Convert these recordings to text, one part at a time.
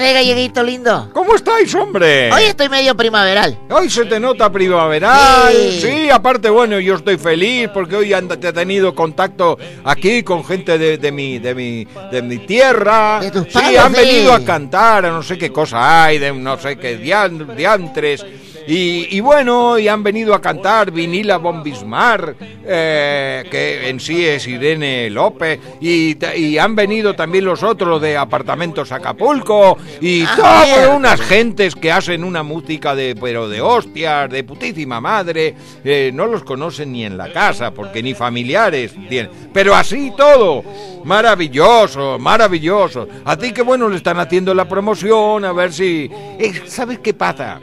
¿Qué galleguito lindo? ¿Cómo estáis, hombre? Hoy estoy medio primaveral. Hoy se te nota primaveral. Sí. Sí, aparte, bueno, yo estoy feliz porque hoy te he tenido contacto aquí con gente de, de mi, de, mi, de mi tierra. De tus sí, palos, han sí. venido a cantar, a no sé qué cosa hay, de no sé qué dian- diantres. Y, y bueno, y han venido a cantar Vinila Bombismar, eh, que en sí es Irene López, y, y han venido también los otros de Apartamentos Acapulco, y Ah, todo, mierda. unas gentes que hacen una música de, pero de hostias, de putísima madre, eh, no los conocen ni en la casa, porque ni familiares tienen, pero así todo, maravilloso, maravilloso. A ti que bueno le están haciendo la promoción, a ver si... eh, ¿Sabes qué pasa?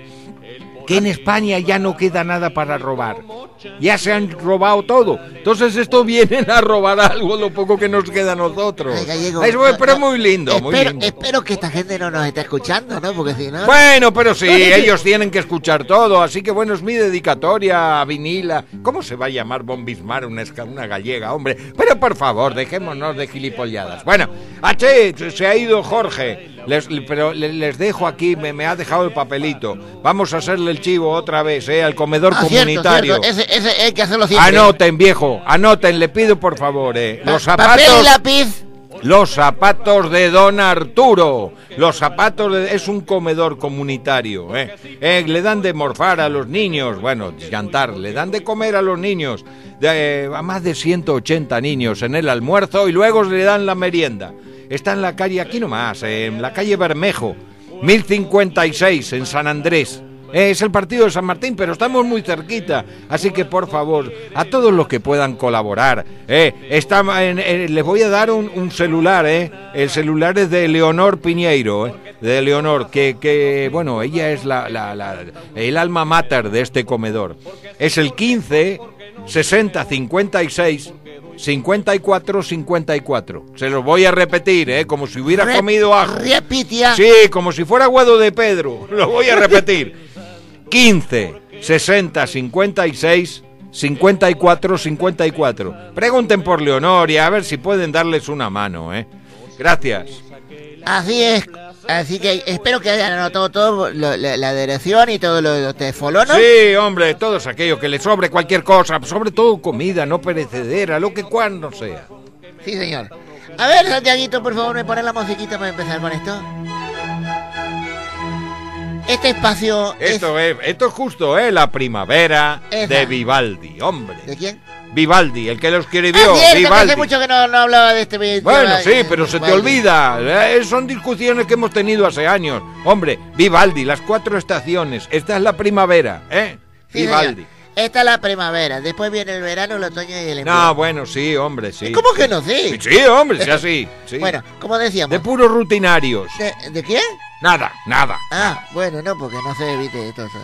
Que en España ya no queda nada para robar. Ya se han robado todo. Entonces esto vienen a robar algo, lo poco que nos queda a nosotros. Ay, gallego, Es, pero muy lindo, muy lindo. espero que esta gente no nos esté escuchando, ¿no? Porque si no... Bueno, pero sí, ellos tienen que escuchar todo, así que bueno, es mi dedicatoria a Vinila. ¿Cómo se va a llamar Bombismar una, una gallega, hombre? Pero por favor, dejémonos de gilipolladas. Bueno, H, se ha ido Jorge, les- pero le- les dejo aquí, me, me ha dejado el papelito. Vamos a hacerle el chivo otra vez, ¿eh? Al comedor Ah, comunitario. cierto, Ese, ese hay que hacerlo siempre. Anoten, viejo, anoten, le pido por favor, eh. Los Papel y zapatos... lápiz. Los zapatos de Don Arturo. Los zapatos de... es un comedor comunitario. ¿eh? Eh, le dan de morfar a los niños. Bueno, llantar. Le dan de comer a los niños. De, eh, a más de 180 niños en el almuerzo y luego le dan la merienda. Está en la calle, aquí nomás, en la calle Bermejo, 1056, en San Andrés. Es el partido de San Martín, pero estamos muy cerquita. Así que, por favor, a todos los que puedan colaborar, eh, está les voy a dar un, celular. Eh. El celular es de Leonor Piñeiro, eh, de Leonor, que, bueno, ella es la- el alma mater de este comedor. Es el 15 60 56 54 54. Se los voy a repetir, eh, como si hubiera comido ajo. Repitia. Sí, como si fuera Guado de Pedro. Lo voy a repetir. 15 60 56 54 54. Pregunten por Leonor y a ver si pueden darles una mano, ¿eh? Gracias. Así es. Así que espero que hayan anotado todo, lo- la, la dirección y todo lo de los. Sí, hombre, todos aquellos que les sobre cualquier cosa, sobre todo comida, no perecedera, lo que cuando sea. Sí, señor. A ver, Santiaguito, por favor, me pone la musiquita para empezar con esto. Este espacio Esto es, esto es justo, ¿eh? La primavera Esa. de Vivaldi, hombre. es... ¿De quién? Vivaldi, el que lo escribió, que Vivaldi. hace mucho que no, no hablaba de este. Bueno, sí, pero se te olvida. eh, Son discusiones que hemos tenido hace años. Hombre, Vivaldi, las cuatro estaciones. Esta es la primavera, ¿eh? Sí, Vivaldi. señor. Esta es la primavera, después viene el verano, el otoño y el invierno. No, bueno, sí, hombre, sí. ¿Cómo que no? Sí. Sí, sí, hombre, sí, así. sí. Bueno, como decíamos. De puros rutinarios. ¿De, de quién? Nada, nada. Ah, bueno, no, porque no se evite todo eso.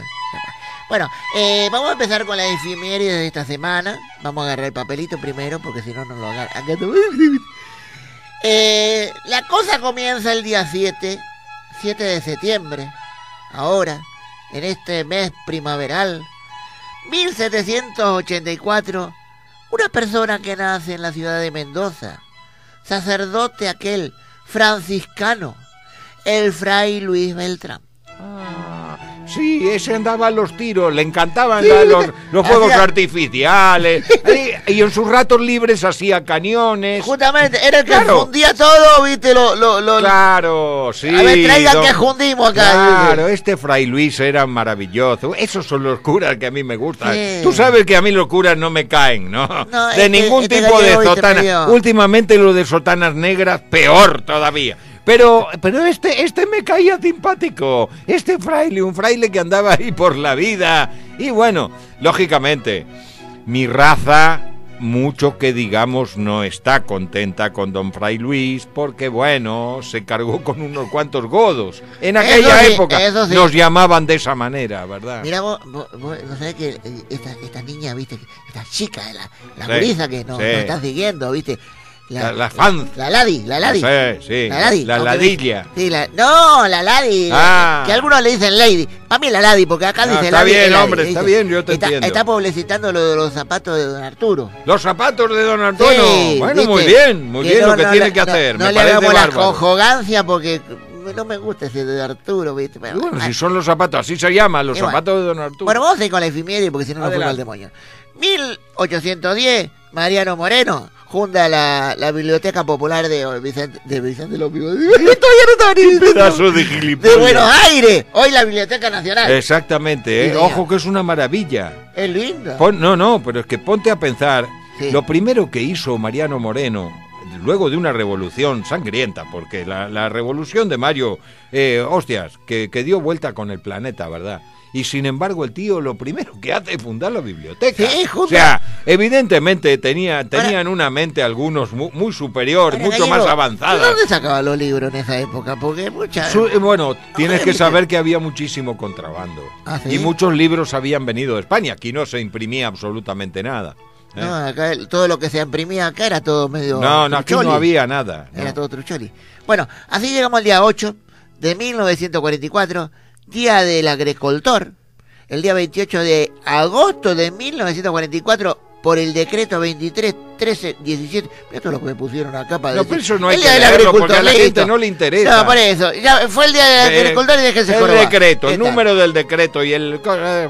Bueno, eh, vamos a empezar con la efeméride de esta semana. Vamos a agarrar el papelito primero, porque si no, no lo agarra. Eh, la cosa comienza el día 7, 7 de septiembre. Ahora, en este mes primaveral, 1784, una persona que nace en la ciudad de Mendoza, sacerdote aquel franciscano, el fray Luis Beltrán. Sí, ese andaba a los tiros, le encantaban la- los, los fuegos Hacía- artificiales. y en sus ratos libres hacía cañones. Justamente, era el que Claro. fundía todo, viste, lo... lo, lo Claro, sí. A ver, traigan don- que jundimos acá. Claro, este Fray Luis era maravilloso. Esos son los curas que a mí me gustan. Sí. Tú sabes que a mí los curas no me caen, ¿no? No, de este- ningún este tipo de sotana. Últimamente lo de sotanas negras, peor todavía. Pero, pero este, este me caía simpático. Este fraile, un fraile que andaba ahí por la vida. Y bueno, lógicamente, mi raza, mucho que digamos, no está contenta con don Fray Luis, porque bueno, se cargó con unos cuantos godos. En Eso aquella sí, época eso sí. nos llamaban de esa manera, ¿verdad? Mira, vos, vos, vos sabés que eh, esta, esta niña, viste, esta chica, la, la Sí, que nos está siguiendo, viste. La- la fan. La Ladi, la Ladi. Sí, sí, La Ladi. la ladilla. Sí, la, no, la Ladi. Ah. Que algunos le dicen Lady. Para mí la Ladi, porque acá Ah, dice está Ladi. bien, Ladi, hombre, está bien, yo te está, entiendo. Está publicitando lo de los zapatos de don Arturo. Los zapatos de don. Sí, bueno, ¿viste? muy bien, muy Que bien no- lo que no tiene que no- hacer. No, me le hagamos la cojogancia porque no me gusta ese de Arturo, ¿viste? Pero, bueno, ay, si son los zapatos, así se llaman, los zapatos de Don Arturo. bueno, vamos a ir con la efiméride porque si no nos fuimos al demonio. 1810, Mariano Moreno funda la, la Biblioteca Popular de Vicente, de Vicente López. No de De. Buenos Aires, hoy la Biblioteca Nacional. Exactamente, ¿eh? ojo que es una maravilla. Es linda. Pon- no, no, pero es que ponte a pensar, Sí. lo primero que hizo Mariano Moreno, luego de una revolución sangrienta, porque la, la revolución de Mayo, eh, hostias, que, que dio vuelta con el planeta, ¿verdad? Y sin embargo el tío lo primero que hace es fundar la biblioteca. Sí, o sea, evidentemente tenía, tenían una mente algunos mu- muy, superior, mucho Gallego, más ¿De avanzada. dónde sacaba los libros en esa época? Porque muchas... Su- eh, bueno, tienes que saber que había muchísimo contrabando. ¿Ah, sí? Y muchos libros habían venido de España. Aquí no se imprimía absolutamente nada. ¿eh? No, acá todo lo que se imprimía acá era todo medio... No, no, aquí no había nada. no. Era todo trucholi. Bueno, así llegamos al día 8 de 1944, Día del Agricultor. El día 28 de agosto de 1944, por el decreto 23, 13, 17. Esto es lo que me pusieron acá para No, decir. pero eso no hay El que día del leerlo porque agricultor, a la gente no le interesa. No, por eso. Ya fue el día del Eh, agricultor y déjense El jorobar. decreto, el número del decreto y el... eh, Ah,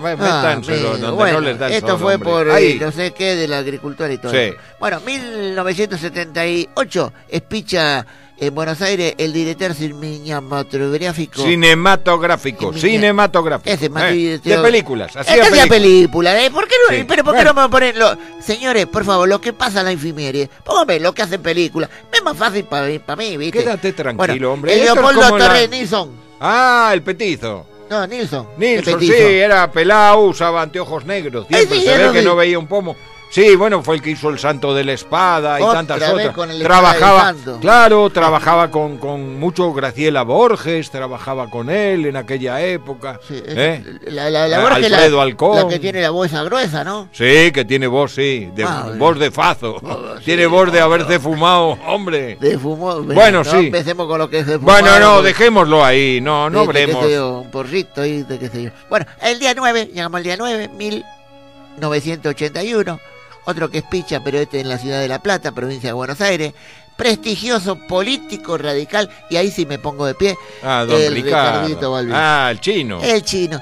donde bueno, no les da el esto fue hombre. por Ahí. eh, no sé qué de la agricultura y todo Sí. eso. Bueno, 1978 espicha en Buenos Aires el director cinematográfico. Cinematográfico, cinematográfico. Ese eh, de películas, hacía Esta hacía películas. película, ¿eh? ¿Por qué no, Sí, pero ¿por qué bueno. no me ponen lo... Señores, por favor, lo que pasa en la infirmería, póngame lo que hacen películas. Es más fácil para mí, para mí, ¿viste? Quédate tranquilo, Bueno, hombre. El Leopoldo como la- Torres Nilsson. Ah, el petizo. No, Nilsson. Nilsson, sí, era pelado, usaba anteojos negros. Siempre sí, se ve que no veía un pomo. Sí, bueno, fue el que hizo el santo de la espada y Otra tantas otras. con el trabajaba, claro, trabajaba con, con mucho Graciela Borges, trabajaba con él en aquella época. Sí, ¿eh? La, la, la Borges, Alfredo Alcón. la que tiene la voz esa gruesa, ¿no? Sí, que tiene voz, sí, de, Ah, voz de fazo. Oh, sí, tiene voz de no, haberse fumado, hombre. De fumo. Bueno, no sí. empecemos con lo que es de Bueno, no, dejémoslo ahí, no, no hablemos. un porrito ahí, de qué sé yo. Bueno, el día 9, llegamos al día 9, 1981. Otro que es picha, pero este en la ciudad de La Plata, provincia de Buenos Aires. Prestigioso político radical, y ahí sí me pongo de pie. Ah, don el Ricardo. Ricardito Balbi. Ah, el chino. El chino.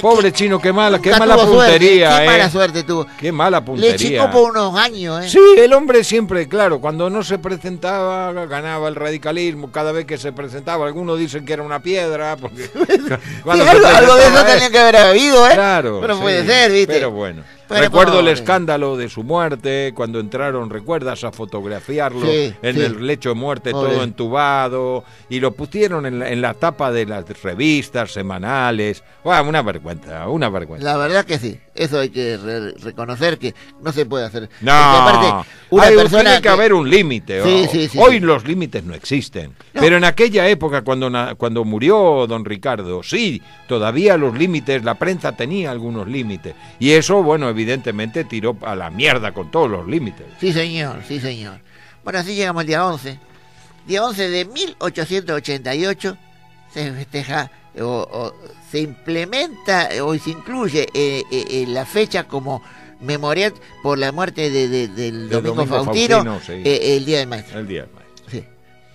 Pobre chino, qué mala, qué mala suerte, puntería, Qué eh. mala suerte tuvo. Qué mala Le puntería. chicó por unos años, ¿eh? Sí, el hombre siempre, claro, cuando no se presentaba, ganaba el radicalismo. Cada vez que se presentaba, algunos dicen que era una piedra, porque Sí, algo, algo de eso tenía que haber habido, ¿eh? Claro. Pero sí, puede ser, ¿viste? Pero bueno. Pero Recuerdo el pobre. escándalo de su muerte, cuando entraron, ¿recuerdas? A fotografiarlo Sí, en sí. el lecho de muerte, Pobre. todo entubado, y lo pusieron en la, en la tapa de las revistas semanales. Buah, una vergüenza, una vergüenza. La verdad que sí, eso hay que re- reconocer que no se puede hacer. No, Porque aparte, una hay- persona tiene que, haber un límite. Sí, O- sí, sí, Hoy los límites no existen. No. Pero en aquella época, cuando, cuando murió don Ricardo, sí, todavía los límites, la prensa tenía algunos límites. Y eso, bueno, evidentemente tiró a la mierda con todos los límites. Sí, señor, sí, señor. Bueno, así llegamos al día 11. Día 11 de 1888 se festeja o, o se implementa o se incluye eh, eh, eh, la fecha como memorial por la muerte de, de- del De Domingo, Domingo Faustino, Faustino, sí. eh, el Día del Maestro. El día del maestro.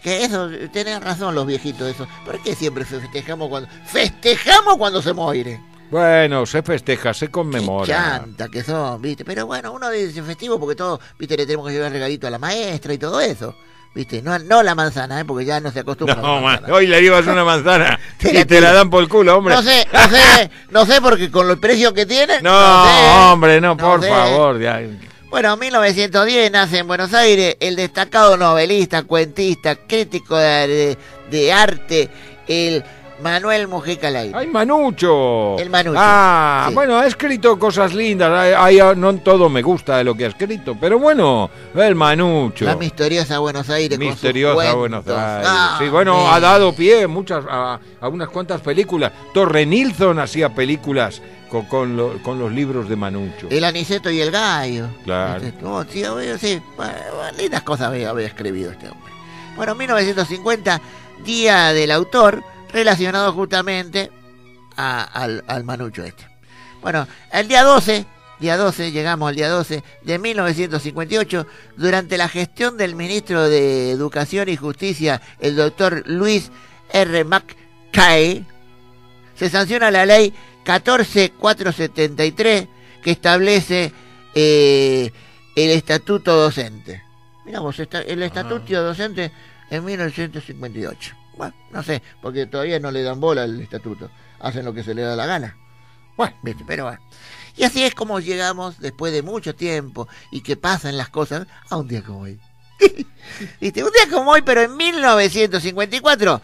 Que eso, tienen razón los viejitos eso. ¿Por qué siempre festejamos cuando... Festejamos cuando se muere? Bueno, se festeja, se Qué conmemora. chanta que son, ¿viste? Pero bueno, uno dice festivo porque todo, ¿viste? Le tenemos que llevar regalito a la maestra y todo eso. ¿Viste? No, no la manzana, ¿eh? Porque ya no se acostumbra. a No, man, hoy le llevas una manzana Te y te la dan por el culo, hombre. No sé, no sé, no sé porque con los precios que tiene. No, sé. hombre, no, No por sé. favor. ya. Bueno, en 1910 nace en Buenos Aires el destacado novelista, cuentista, crítico de, de- de arte, el Manuel Mujica Laire. ¡Ay, Manucho! El Manucho, Ah, sí. bueno, ha escrito cosas lindas. Ay, ay, no todo me gusta de lo que ha escrito, pero bueno, el Manucho. La misteriosa Buenos Aires. Misteriosa. Buenos Aires. Ah, sí, bueno, sí. ha dado pie muchas, a, a unas cuantas películas. Torre Nilsson hacía películas con, con, lo- con los libros de Manucho. El Aniceto y el Gallo. Claro. Este, oh, sí, obvio, sí. Bueno, lindas cosas había, había escribido este hombre. Bueno, 1950, Día del Autor, relacionado justamente a- al, al Manucho este. Bueno, el día 12, día 12, llegamos al día 12 de 1958, durante la gestión del ministro de Educación y Justicia, el doctor Luis R. McKay, se sanciona la ley 14473 que establece eh, el estatuto docente. Mira vos, esta- el estatuto docente en 1958. Bueno, no sé, porque todavía no le dan bola al estatuto. Hacen lo que se le da la gana. Bueno, viste, pero bueno. Y así es como llegamos, después de mucho tiempo y que pasan las cosas, a un día como hoy. ¿Viste? Un día como hoy, pero en 1954,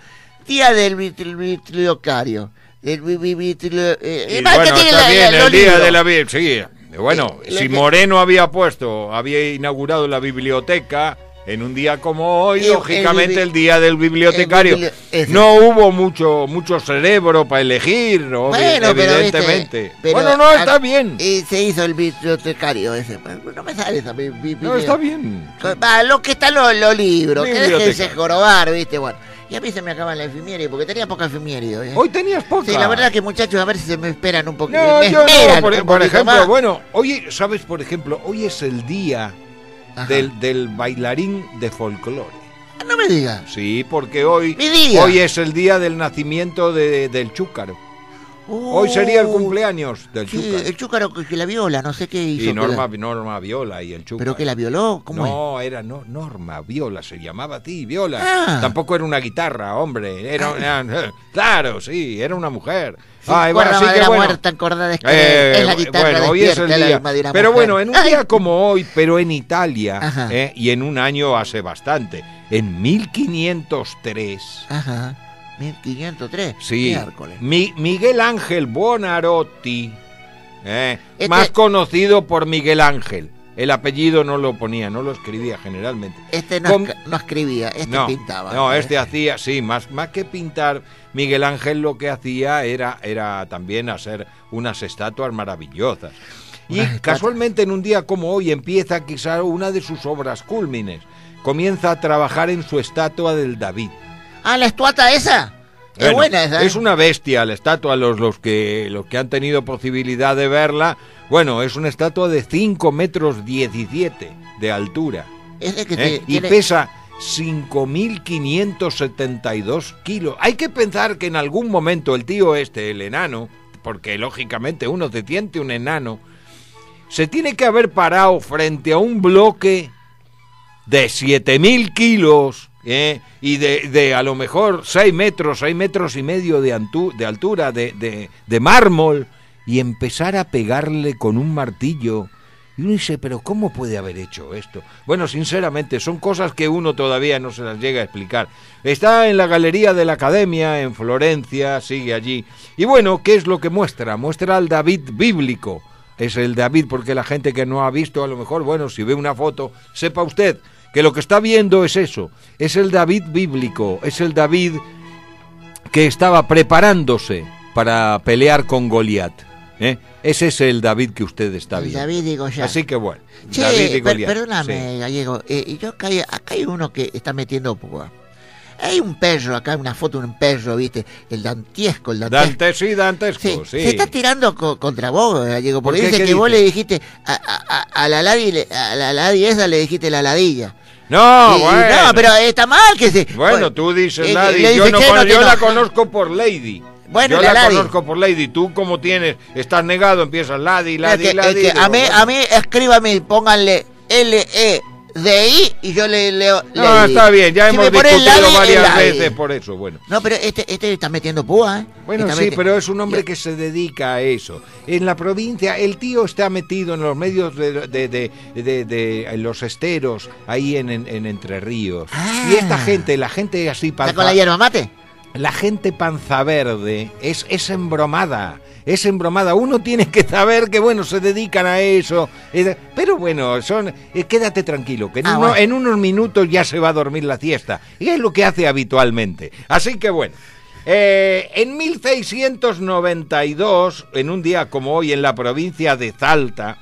día del vitri- bibliocario. Del biblio- eh, bueno, está bien, el día de la Biblia. Sí, bueno, si Moreno había puesto, había inaugurado la biblioteca en un día como hoy, El- el lógicamente bibli- el, día del bibliotecario. el no hubo mucho mucho cerebro para elegir, Bueno, pero, viste, evidentemente. pero bueno, no, está bien. Y se hizo el bibliotecario ese. No me sale esa No, está bien. Va, lo que están los, los libros, que déjense jorobar, ¿viste? Bueno. Y a mí se me acaba la efeméride, porque tenía poca efeméride. ¿eh? Hoy tenías poca. Sí, la verdad que muchachos, a ver si se me esperan un poquito. No, me yo no, esperan por, un por poquito ejemplo, más. bueno, hoy, ¿sabes? Por ejemplo, hoy es el día. Del, del bailarín de folclore. Ah, No me digas. Sí, porque hoy, hoy es el día del nacimiento de- del chúcaro. Hoy sería el cumpleaños del Sí, chúcaro. el chúcaro que, que la viola, no sé qué hizo. Y Norma, la- Norma Viola y el chúcaro. ¿Pero que la violó? ¿Cómo es? no, era no, Norma Viola, se llamaba así, Viola. Ah. Tampoco era una guitarra, hombre. Era, era- claro, sí, era una mujer. Ay, bueno, así que bueno. muerta es, Eh, es la guitarra bueno, hoy es el día. Pero mujer. bueno, en un Ay, día como hoy, pero en Italia, eh, y en un año hace bastante, en 1503, Ajá, 1503. sí, Miércoles. Mi- Miguel Ángel Buonarroti, eh, Este- más conocido por Miguel Ángel. El apellido no lo ponía, no lo escribía generalmente. Este no, Con- esca- no escribía, este no, pintaba. No, ¿eh? este hacía, sí, más, más que pintar, Miguel Ángel lo que hacía era, era también hacer unas estatuas maravillosas. Y casualmente en un día como hoy empieza quizá una de sus obras cúlmines. Comienza a trabajar en su estatua del David. Ah, la estuata esa. Es Bueno, buena esa. ¿eh? Es una bestia la estatua, los, los, que, los que han tenido posibilidad de verla. Bueno, es una estatua de 5 metros 17 de altura. Es de que ¿eh? Y pesa 5.572 kilos. Hay que pensar que en algún momento el tío este, el enano, porque lógicamente uno se siente un enano, se tiene que haber parado frente a un bloque de 7.000 kilos ¿eh? y de, a lo mejor 6 metros, 6 metros y medio de, altura de mármol y empezar a pegarle con un martillo. Y uno dice, pero ¿cómo puede haber hecho esto? Bueno, sinceramente, son cosas que uno todavía no se las llega a explicar. Está en la Galería de la Academia, en Florencia, sigue allí. Y bueno, ¿qué es lo que muestra? Muestra al David bíblico. Es el David, porque la gente que no ha visto, a lo mejor, bueno, si ve una foto, sepa usted que lo que está viendo es eso. Es el David bíblico, es el David que estaba preparándose para pelear con Goliat. ¿Eh? Ese es el David que usted está viendo. David y Goliat. Así que bueno, Che, David per- perdóname, sí. Gallego. eh, y yo acá hay, acá hay uno que está metiendo púa. Hay un perro acá, una foto de un perro, ¿viste? El dantiesco, el dantesco. Dante, sí, dantesco, Sí, sí. Se está tirando co- contra vos, Gallego, porque ¿Por dice ¿Qué que vos le dijiste a, a- a- a la ladi, a la ladi esa le dijiste la ladilla. No, Y- bueno. no, pero está mal que se. Bueno, tú dices eh, Lady, le yo, no "Che, con- no yo la enojes". conozco por Lady. Bueno, yo la conozco por Lady. Tú como tienes, estás negado, empiezas Lady, Es Lady, es Lady. que a mí, a mí escríbame, pónganle L-E-D-I y yo le leo. No, Lady. está bien, ya Si hemos discutido varias veces por eso, bueno. No, pero este, este está metiendo púa, ¿eh? Bueno, Está sí, pero es un hombre que se dedica a eso. En la provincia, el tío está metido en los medios de, de- de- los esteros, ahí en, en- en Entre Ríos. Ah. Y esta gente, la gente así ¿Está panza, con la hierba mate? La gente panza verde es, es embromada. Es embromada. Uno tiene que saber que, bueno, se dedican a eso. Pero bueno, son. eh, quédate tranquilo, que en, Ah, uno- bueno. en unos minutos ya se va a dormir la siesta. Y es lo que hace habitualmente. Así que bueno. eh, en 1692, en un día como hoy en la provincia de Salta,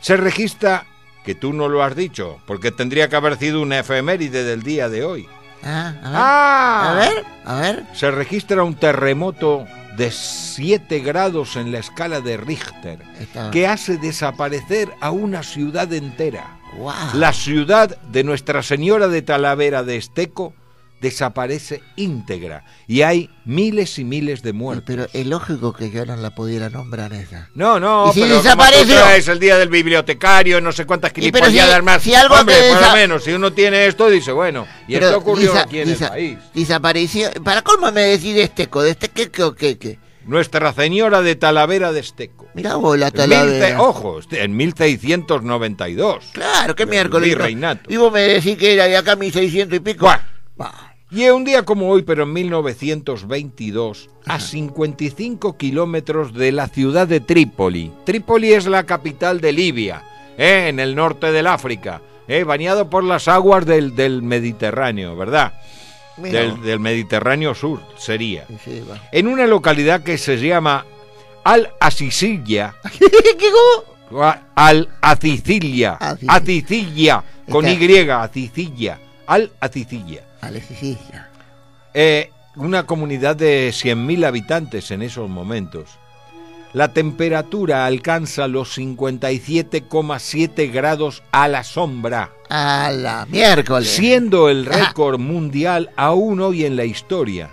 se registra, que tú no lo has dicho, porque tendría que haber sido una efeméride del día de hoy. Ah, a ver. ¡Ah! A ver, a ver. Se registra un terremoto de 7 grados en la escala de Richter, Está- que hace desaparecer a una ciudad entera. Guau. La ciudad de Nuestra Señora de Talavera de Esteco desaparece íntegra y hay miles y miles de Y, muertos. Pero es lógico que yo no la pudiera nombrar esa. No, no, ¿Y si pero desapareció? traes el día del bibliotecario, no sé cuántas Y pero gilipollas si- más. si algo Hombre, por lo menos, si uno tiene esto, dice, bueno, y Pero esto ocurrió aquí en el país. Desapareció. ¿Para cómo me decís de este co? ¿De este qué o qué? qué? Nuestra Señora de Talavera de Esteco. Mirá vos la En mil ce- talavera. ojo, este- en 1692. Claro, qué miércoles. ¿no? virreinato. Y vos me decís que era de acá 1600 y pico. Buah. Bah. Y un día como hoy, pero en 1922, a 55 kilómetros de la ciudad de Trípoli. Trípoli es la capital de Libia, ¿eh? en el norte del África, ¿eh? bañado por las aguas del, del Mediterráneo, ¿verdad? Del, Mediterráneo sur sería. Sí. En una localidad que se llama Al-Asisilia, ¿Qué Aci- Acicilia, con Y, Acicilia, Al-Acicilia. Eh, una comunidad de 100.000 habitantes en esos momentos. La temperatura alcanza los 57,7 grados a la sombra, A la miércoles. siendo el récord mundial aún hoy en la historia,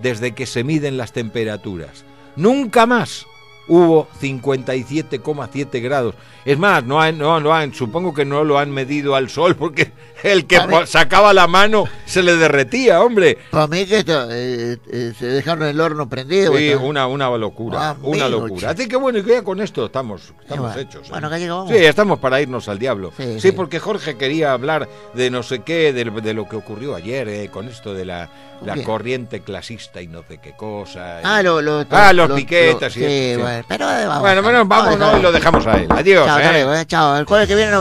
desde que se miden las temperaturas. Nunca más hubo 57,7 grados. Es más, no han, no, no han, supongo que no lo han medido al sol porque el que sacaba la mano se le derretía, hombre. Para mí que esto, eh, eh, se dejaron el horno prendido. Sí, una, una locura, Ah, una locura. che. Así que bueno, y que ya con esto estamos, estamos hechos. ¿eh? Bueno, gallego, vamos. Sí, estamos para irnos al diablo. Sí, Sí, sí. porque Jorge quería hablar de no sé qué, de, de lo que ocurrió ayer, eh, con esto de la, la corriente clasista y no sé qué cosa. Ah, lo, lo- Ah, los lo- piquetas y eso, sí. bueno, pero eh, vamos. Bueno, bueno, vamos, no, y lo dejamos a él. Adiós. Chao, eh. eh, chao. El jueves que viene nos